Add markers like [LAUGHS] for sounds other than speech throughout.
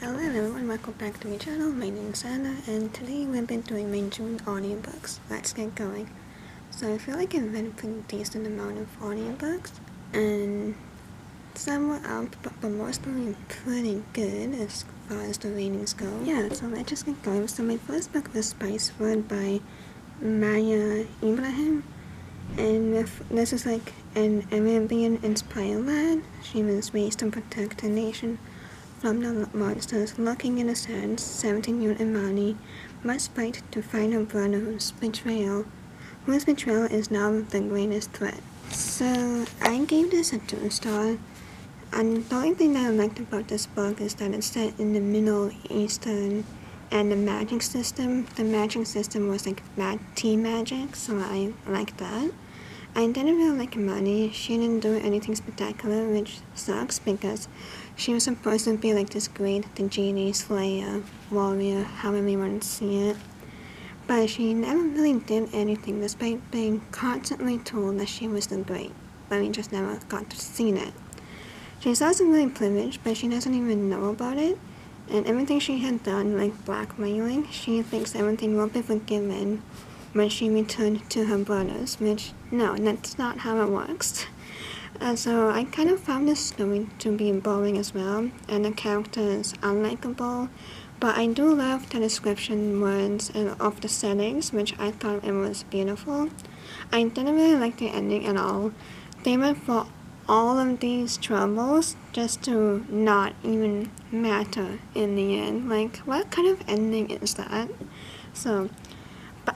Hello everyone, welcome back to my channel. My name is Anna and today we've been doing my June audiobooks. Let's get going. So I feel like I've a pretty decent amount of audiobooks and some were out but, but mostly pretty good as far as the ratings go. Yeah, so let's just get going. So my first book was Spice World by Maiya Ibrahim and this is like an Arabian inspired lad. She was raised to protect her nation from the monsters lurking in the sands, 17-year-old Imani must fight to find her brother's betrayal, whose betrayal is now the greatest threat. So, I gave this a 2-star, and the only thing that I liked about this book is that it's set in the Middle Eastern and the magic system. The magic system was like tea magic, so I liked that. I didn't really like Imani. She didn't do anything spectacular, which sucks because she was supposed to be like this great the genie slayer warrior, however you want to see it. But she never really did anything despite being constantly told that she was the great, but we just never got to see it. She's also really privileged, but she doesn't even know about it. And everything she had done, like blackmailing, she thinks everything will be forgiven when she returned to her brothers, which, no, that's not how it works. Uh, so I kind of found this story to be boring as well, and the characters unlikable, but I do love the description words and of the settings, which I thought it was beautiful. I didn't really like the ending at all. They went for all of these troubles just to not even matter in the end. Like, what kind of ending is that? So,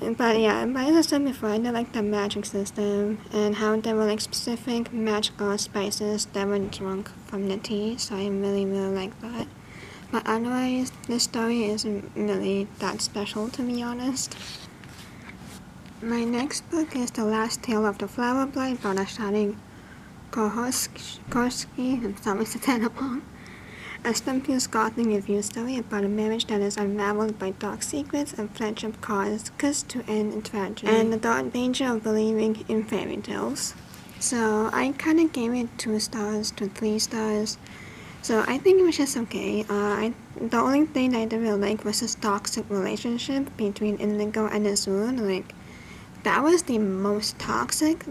but, but yeah, as I said before, I did like the magic system and how there were like specific magical spices that were drunk from the tea, so I really, really like that. But otherwise, the story isn't really that special to be honest. My next book is The Last Tale of the Flower Bride by Ashari Korsky. I'm sorry. [LAUGHS] A Stumpy Scotland review story about a marriage that is unraveled by dark secrets and friendship caused to end in tragedy, and the dark danger of believing in fairy tales. So I kind of gave it two stars to three stars. So I think it was just okay. Uh, I, the only thing I didn't really like was this toxic relationship between Indigo and Azul. Like, that was the most toxic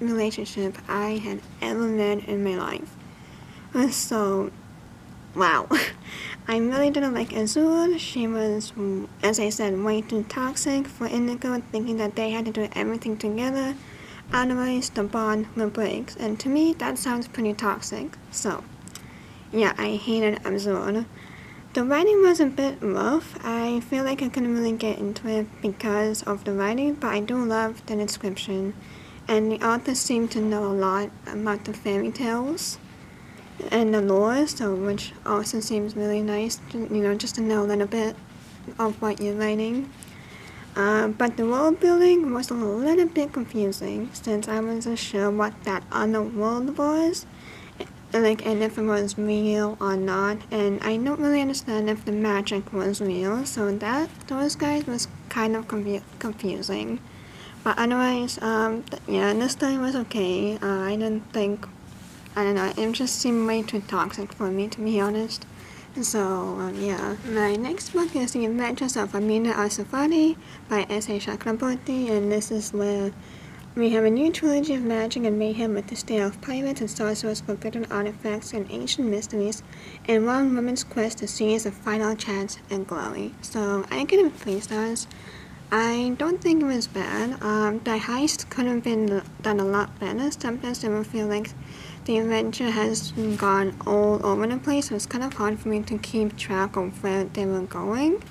relationship I had ever met in my life. So wow. [LAUGHS] I really didn't like Azul. She was, as I said, way too toxic for Indigo, thinking that they had to do everything together. Otherwise, the bond will break. And to me, that sounds pretty toxic. So, yeah, I hated Azul. The writing was a bit rough. I feel like I couldn't really get into it because of the writing, but I do love the description. And the author seemed to know a lot about the fairy tales and the lore, so which also seems really nice, to, you know, just to know a little bit of what you're writing. Uh, but the world building was a little bit confusing since I wasn't sure what that other world was, like, and if it was real or not, and I don't really understand if the magic was real, so that, those guys was kind of confu confusing. But otherwise, um, yeah, this time was okay. Uh, I didn't think I don't know, it just seemed way too toxic for me to be honest. So, um, yeah. My next book is The Adventures of Amina Al-Sirafi by S.A. Chakraborty, and this is where we have a new trilogy of magic and mayhem with the tale of pirates and sorcerers, forbidden artifacts, and ancient mysteries, and one woman's quest to seize a final chance and glory. So, I give it 3 stars. I don't think it was bad. Um, the heist could have been done a lot better. Sometimes I would feel like the adventure has gone all over the place, so it's kind of hard for me to keep track of where they were going.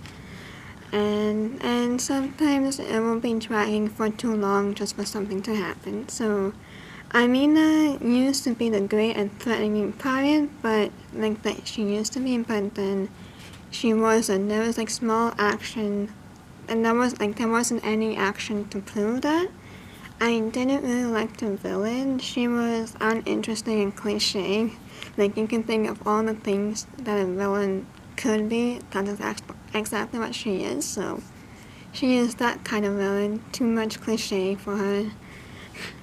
And, and sometimes it will be dragging for too long just for something to happen. So, Amina used to be the great and threatening pirate, but like that she used to be, but then she wasn't. There was like small action, and there was like there wasn't any action to prove that. I didn't really like the villain. She was uninteresting and cliche. Like, you can think of all the things that a villain could be. That is exactly what she is, so... She is that kind of villain. Too much cliche for her.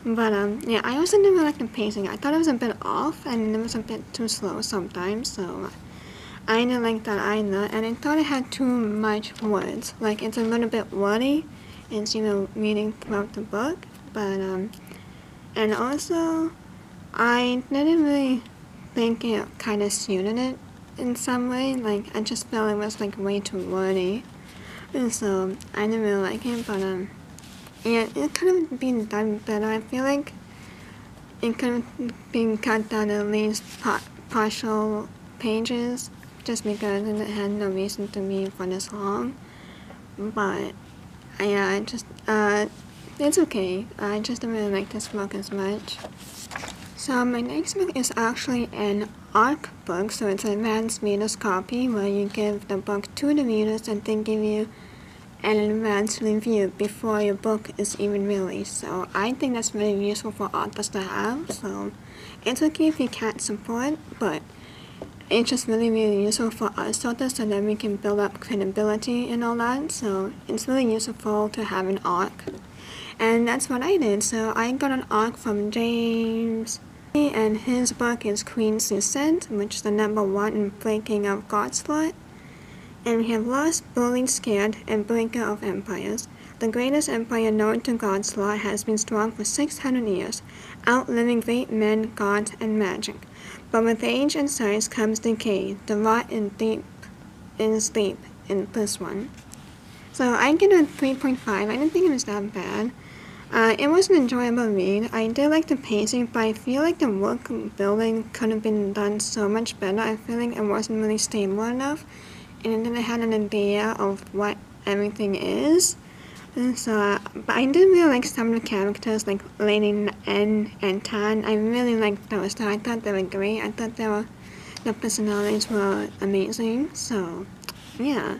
But, um, yeah, I also didn't really like the pacing. I thought it was a bit off, and it was a bit too slow sometimes, so... I didn't like that either, and I thought it had too much words. Like, it's a little bit wordy, and you know, reading throughout the book, but, um, and also, I didn't really think it kind of suited it in some way. Like, I just felt it was, like, way too wordy. And so, I didn't really like it, but, um, yeah, it could have been done better. I feel like it could have been cut down at least pa partial pages just because it had no reason to be for this long. But, yeah, I just, uh, it's okay. I just don't really like this book as much. So my next book is actually an ARC book, so it's an advanced reader's copy where you give the book to the readers and they give you an advanced review before your book is even released. So I think that's very useful for authors to have. So it's okay if you can't support, but it's just really, really useful for us authors so that we can build up credibility and all that. So it's really useful to have an ARC. And that's what I did. So I got an ARC from James and his book is Queen's Descent, which is the number one in Breaking of Godslot. And we have Lost, Bullied, Scared, and Breaker of Empires. The greatest empire known to Godslot has been strong for 600 years, outliving great men, gods, and magic. But with age and size comes decay, the rot in deep in sleep in this one. So I get a 3.5. I didn't think it was that bad. Uh, it was an enjoyable read. I did like the pacing, but I feel like the work building could have been done so much better. I feel like it wasn't really stable enough, and then I had an idea of what everything is. So, uh, but I did really like some of the characters, like Lady N and Tan. I really liked those. So I thought they were great. I thought they were, the personalities were amazing. So, yeah.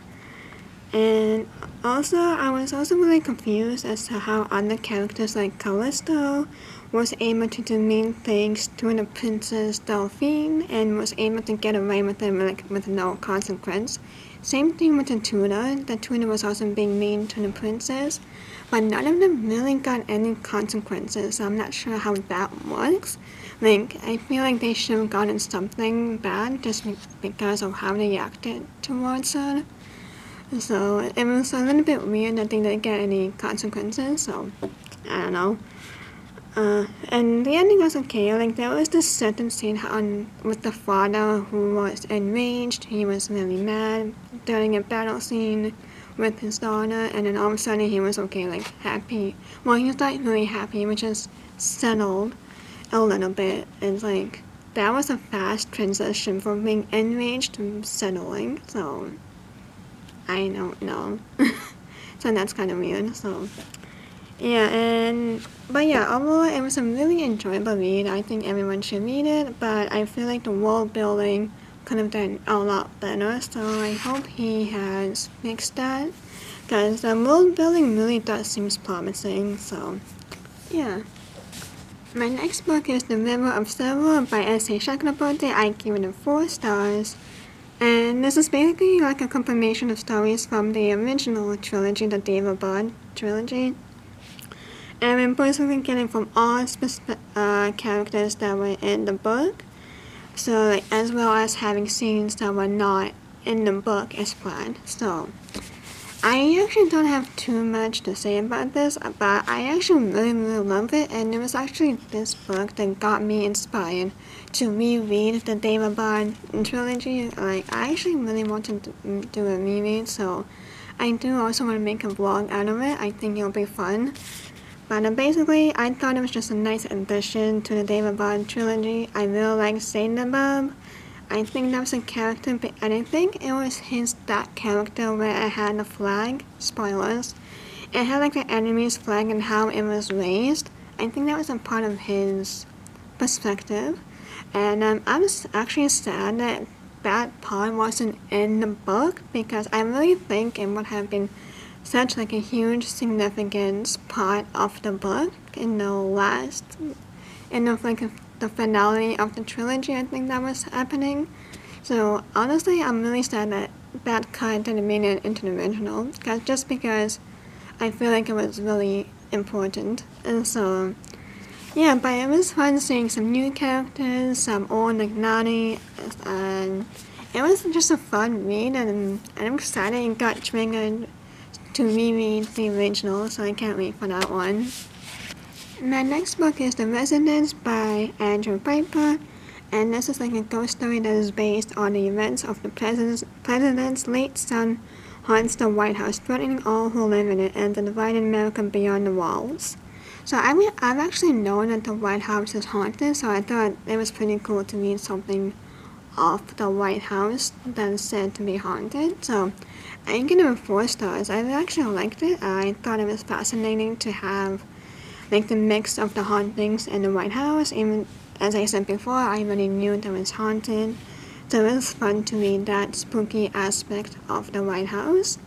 And also, I was also really confused as to how other characters like Callisto was able to do mean things to the Princess Delphine and was able to get away with it like, with no consequence. Same thing with the tuna. The tuna was also being mean to the princess, but none of them really got any consequences. So I'm not sure how that works. Like, I feel like they should have gotten something bad just because of how they acted towards her. So it was a little bit weird that they didn't get any consequences, so I don't know. Uh, and the ending was okay. Like there was this certain scene on with the father who was enraged. He was really mad during a battle scene with his daughter, and then all of a sudden he was okay, like happy. Well, he was like really happy, which just settled a little bit. It's like that was a fast transition from being enraged to settling. So I don't know. [LAUGHS] so that's kind of weird. So yeah, and but yeah, overall it was a really enjoyable read. I think everyone should read it, but I feel like the world building could have done a lot better. So I hope he has fixed that, because the world building really does seem promising. So yeah. My next book is The River of Silver by S.A. Chakraborty. I give it a 4 stars. And this is basically like a confirmation of stories from the original trilogy, the Daevabad trilogy. And I'm basically getting from all uh, characters that were in the book. So, like, as well as having scenes that were not in the book as planned. So, I actually don't have too much to say about this, but I actually really, really love it, and it was actually this book that got me inspired to reread the Daevabad trilogy. Like, I actually really want to do a reread, so I do also want to make a vlog out of it. I think it'll be fun. But uh, basically, I thought it was just a nice addition to the Daevabad trilogy. I really like Zaynab. I think that was a character, but I think it was his that character where it had the flag. Spoilers. It had like the enemy's flag and how it was raised. I think that was a part of his perspective. And um, I was actually sad that that part wasn't in the book because I really think it would have been such like a huge significant part of the book in the last in of like the finale of the trilogy I think that was happening. So honestly I'm really sad that that cut didn't make it into the original because just because I feel like it was really important and so yeah but it was fun seeing some new characters some old like and it was just a fun read, and I'm excited and got triggered to reread the original, so I can't wait for that one. My next book is The Residence by Andrew Pyper, and this is like a ghost story that is based on the events of the president's, president's late son haunts the White House, threatening all who live in it and the divided America beyond the walls. So I mean, I've actually known that the White House is haunted, so I thought it was pretty cool to read something of the White House that said to be haunted. So I give it four stars. I actually liked it. I thought it was fascinating to have like the mix of the hauntings in the White House. Even as I said before, I already knew that was haunted. So it was fun to read that spooky aspect of the White House.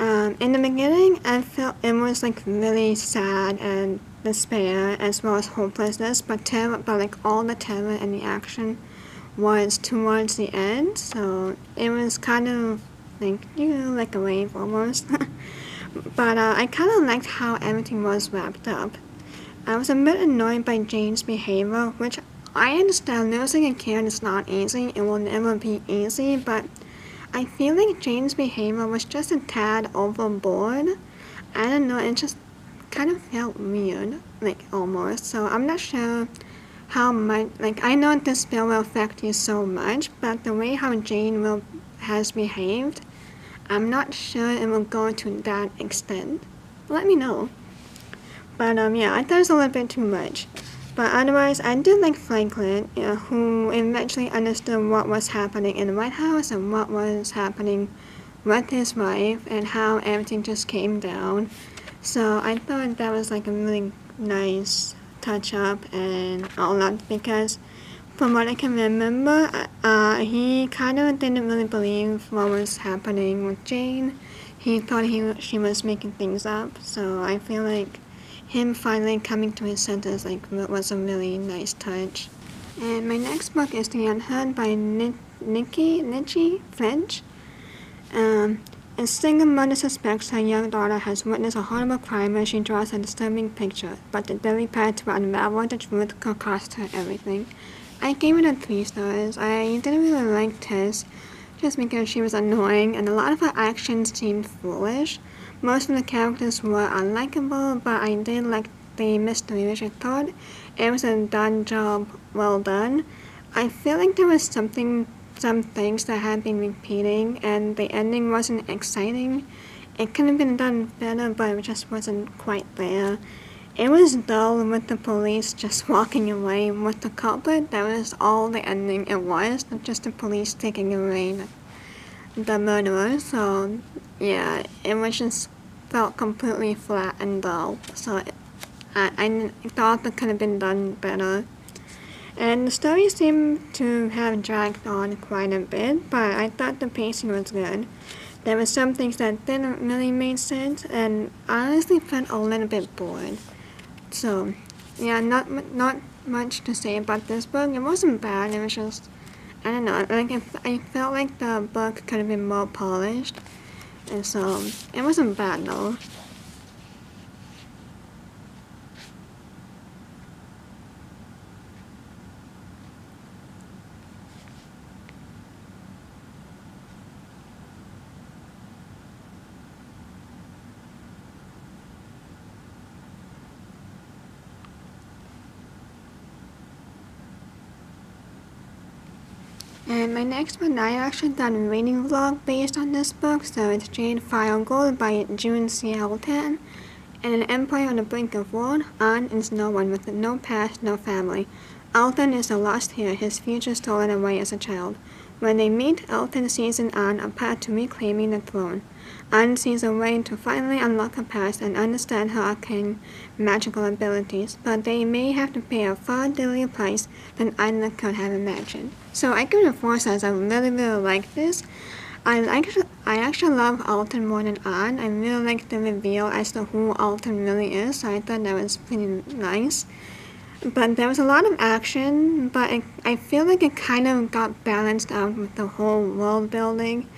Um, in the beginning, I felt it was like really sad and despair as well as hopelessness, but terror, but like all the terror and the action was towards the end, so it was kind of like you know like a wave almost. [LAUGHS] but uh, I kind of liked how everything was wrapped up. I was a bit annoyed by Jane's behavior, which I understand losing a kid is not easy, it will never be easy, but I feel like Jane's behavior was just a tad overboard. I don't know, it just kind of felt weird, like almost, so I'm not sure how much, like I know this bill will affect you so much, but the way how Jane will has behaved, I'm not sure it will go to that extent. Let me know. But um, yeah, I thought it was a little bit too much. But otherwise, I did like Franklin, you know, who eventually understood what was happening in the White House and what was happening with his wife and how everything just came down. So I thought that was like a really nice touch up and all that because from what I can remember, uh, he kind of didn't really believe what was happening with Jane. He thought he she was making things up. So I feel like him finally coming to his senses like was a really nice touch. And my next book is The Unheard by Nikki Nichi French. Um, a single mother suspects her young daughter has witnessed a horrible crime and she draws a disturbing picture, but the daily path to unravel the truth could cost her everything. I gave it a 3 stars. I didn't really like Tess just because she was annoying and a lot of her actions seemed foolish. Most of the characters were unlikable, but I did like the mystery, which I thought it was a done job well done. I feel like there was something, some things that had been repeating, and the ending wasn't exciting. It could have been done better, but it just wasn't quite there. It was dull with the police just [LAUGHS] walking away with the culprit. That was all the ending it was, not just the police taking away the, murderer. So yeah, it was just felt completely flat and dull. So I, I thought it could have been done better. And the story seemed to have dragged on quite a bit, but I thought the pacing was good. There were some things that didn't really make sense, and I honestly felt a little bit bored. So, yeah, not not much to say about this book. It wasn't bad. It was just, I don't know. Like I felt like the book could have been more polished. And so it wasn't bad though. And my next one, I actually done a reading vlog based on this book, so it's Jade Fire Gold by June CL Tan. And an empire on the brink of war, Anne is no one with no past, no family. Altan is a lost hero, his future stolen away as a child. When they meet, Altan sees in Anne a path to reclaiming the throne. Anne sees a way to finally unlock her past and understand her arcane magical abilities, but they may have to pay a far deadlier price than either could have imagined. So I give a 4 stars. I really, really like this. I like I actually love Altan more than Anne. I really like the reveal as to who Altan really is, so I thought that was pretty nice. But there was a lot of action, but it, I feel like it kind of got balanced out with the whole world building.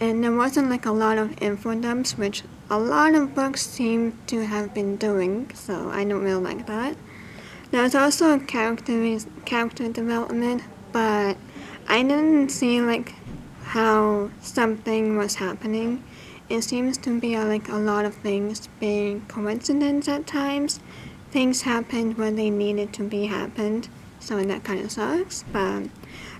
And there wasn't like a lot of info dumps, which a lot of books seem to have been doing, so I don't really like that. There was also character, character development, but I didn't see like how something was happening. It seems to be like a lot of things being coincidence at times. Things happened when they needed to be happened, so that kind of sucks. But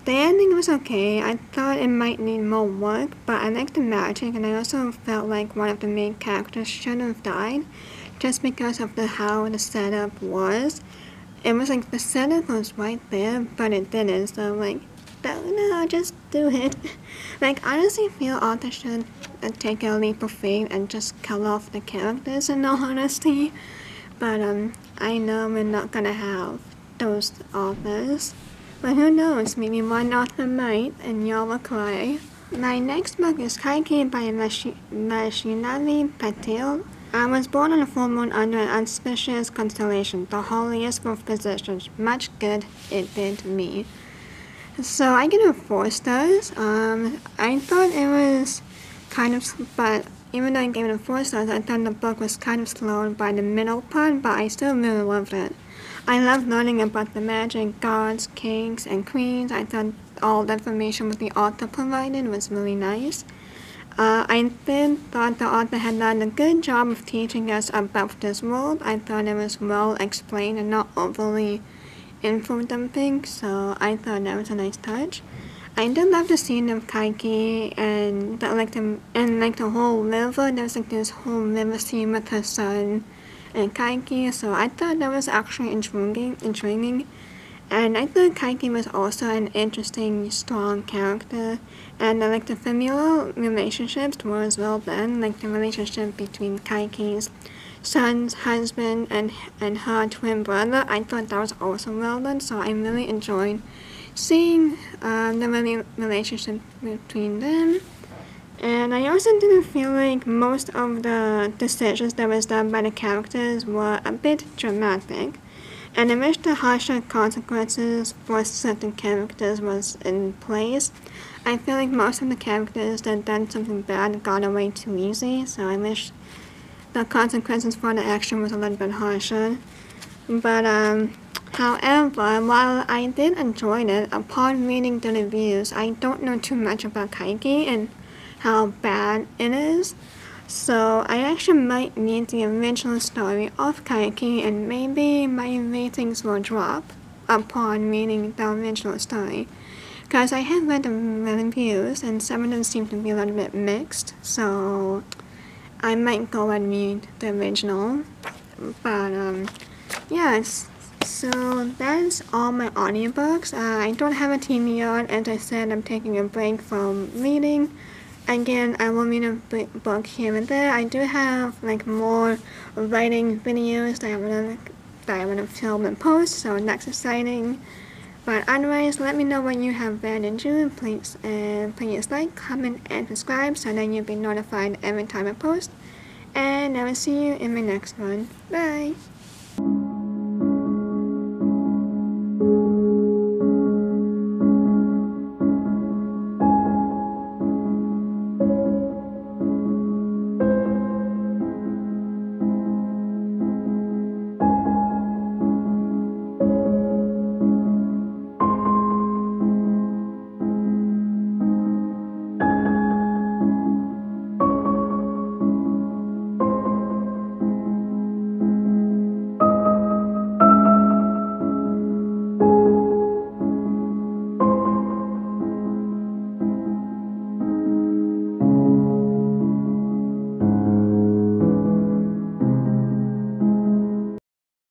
the ending was okay. I thought it might need more work, but I liked the magic, and I also felt like one of the main characters should have died, just because of the how the setup was. It was like the setup was right there, but it didn't. So I'm like, know, just do it. [LAUGHS] like, honestly feel author should uh, take a leap of faith and just kill off the characters in all honesty. But um, I know we're not gonna have those authors. But who knows, maybe one author might, and y'all will cry. My next book is Kaikeyi by Vaishnavi Patel. I was born on a full moon under an auspicious constellation, the holiest of positions. Much good it did me. So I give it four stars. Um, I thought it was kind of, but even though I gave it a four stars, I thought the book was kind of slowed by the middle part, but I still really loved it. I loved learning about the magic gods, kings, and queens. I thought all the information the author provided was really nice. Uh, I did thought the author had done a good job of teaching us about this world. I thought it was well explained and not overly info dumping, so I thought that was a nice touch. I did love the scene of Kaikeyi and like the and like the whole river. There's like this whole river scene with her son and Kaikeyi, so I thought that was actually intriguing. Intriguing, and I thought Kaikeyi was also an interesting, strong character, and uh, like the familial relationships were as well done. Like the relationship between Kaikeyi's son's husband and and her twin brother. I thought that was also well done, so I really enjoyed seeing uh, the relationship between them. And I also didn't feel like most of the decisions that was done by the characters were a bit dramatic. And I wish the harsher consequences for certain characters was in place. I feel like most of the characters that done something bad got away too easy, so I wish the consequences for the action was a little bit harsher. But um, however, while I did enjoy it, upon reading the reviews, I don't know too much about Kaikeyi and how bad it is. So I actually might read the original story of Kaikeyi and maybe my ratings will drop upon reading the original story. Because I have read the reviews and some of them seem to be a little bit mixed, so I might go and read the original. But um, yes, so that's all my audiobooks. Uh, I don't have a TV on. As I said, I'm taking a break from reading. Again, I will read a book here and there. I do have like more writing videos that I want to that I want to film and post, so that's exciting. But otherwise, let me know what you have read in June. Please, and please like, comment, and subscribe so that you'll be notified every time I post. And I will see you in my next one. Bye!